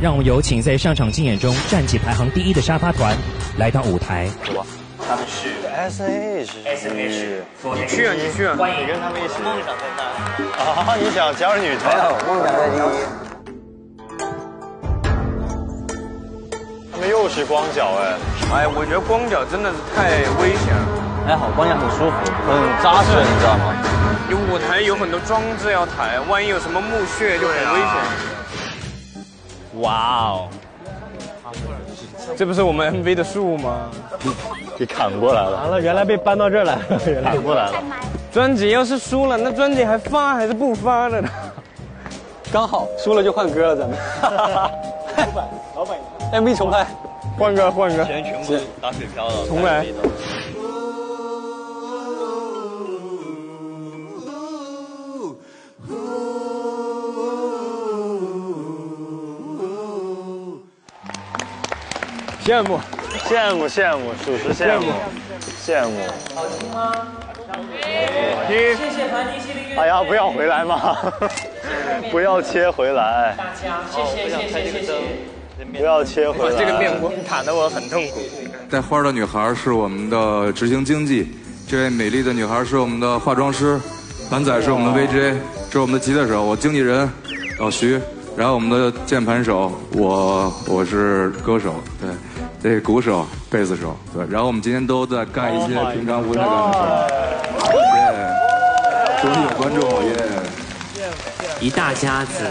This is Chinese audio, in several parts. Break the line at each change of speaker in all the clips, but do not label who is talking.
让我们有请在上场竞演中战绩排行第一的沙发团来到舞台。
他们是
S H
S H，
你去啊，你去啊！
欢迎
跟他们一起。
梦想在那。
啊，你想交女朋友？
梦想在第一。
他们又是光脚哎！
哎，我觉得光脚真的是太危险了。
还好，光脚很舒服，很扎实，你知道吗？
有舞台有很多装置要抬，万一有什么墓穴就很危险。哇哦！这不是我们 MV 的树吗？
给砍过来了。
完了，原来被搬到这儿来了，
砍过来了。
专辑要是输了，那专辑还发还是不发的呢？
刚好输了就换歌了，咱们。老板，老板，MV 重拍，
换歌换歌。
钱全部打水漂了，
重来。羡慕，
羡慕羡慕，属实羡慕，羡慕。
好听吗？
听谢
谢樊妮系列。
哎呀，不要回来嘛！不要切回来。
大家，谢谢谢谢谢谢。
不要切回来。
这个面光打得我很痛苦。
带花的女孩是我们的执行经济，这位美丽的女孩是我们的化妆师，蓝仔是我们的 VJ，这是我们的吉他手，我经纪人老徐，然后我们的键盘手，我我是歌手，对。这鼓手、贝斯手，对，然后我们今天都在干一些平常不太干的事儿，耶！终于有观众，耶！
一大家子，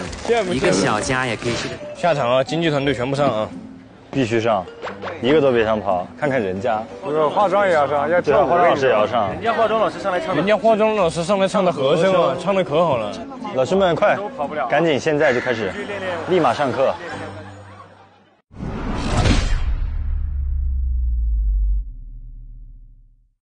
一个小家也可以是。
下场啊，经纪团队全部上啊！
必须上，一个都别想跑。看看人家，
不是化妆也要上，要跳
化妆也要上。
人家化妆老师上来唱，
人家化妆老师上来唱的和声啊，唱的可好了。
老师们快，赶紧现在就开始，立马上课。